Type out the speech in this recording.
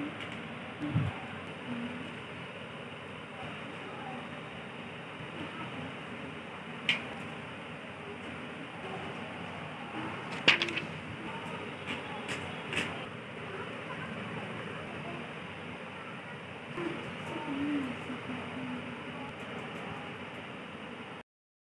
Mm-hmm.